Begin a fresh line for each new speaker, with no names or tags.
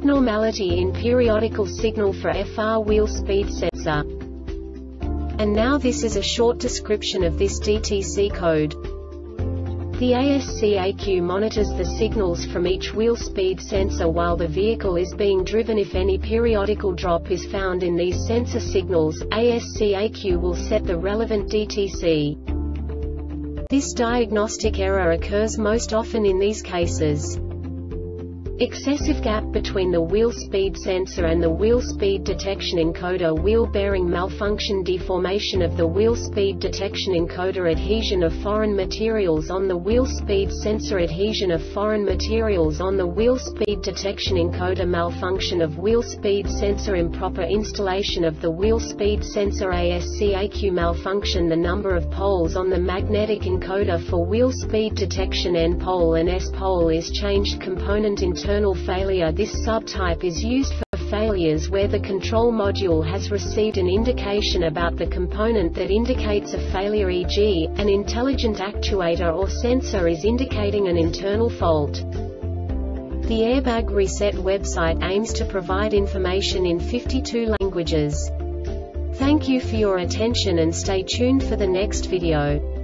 abnormality in periodical signal for FR wheel speed sensor. And now this is a short description of this DTC code. The ASC-ECU monitors the signals from each wheel speed sensor while the vehicle is being driven if any periodical drop is found in these sensor signals, ASC-ECU will set the relevant DTC. This diagnostic error occurs most often in these cases. Excessive gap between the wheel speed sensor and the wheel speed detection encoder. Wheel bearing malfunction deformation of the wheel speed detection encoder. Adhesion of foreign materials on the wheel speed sensor. Adhesion of foreign materials on the wheel speed detection encoder. Malfunction of wheel speed sensor. Improper installation of the wheel speed sensor. ASC-ECU malfunction. The number of poles on the magnetic encoder for wheel speed detection. N pole and S pole is changed component internal internal failure This subtype is used for failures where the control module has received an indication about the component that indicates a failure e.g., an intelligent actuator or sensor is indicating an internal fault. The Airbag Reset website aims to provide information in 52 languages. Thank you for your attention and stay tuned for the next video.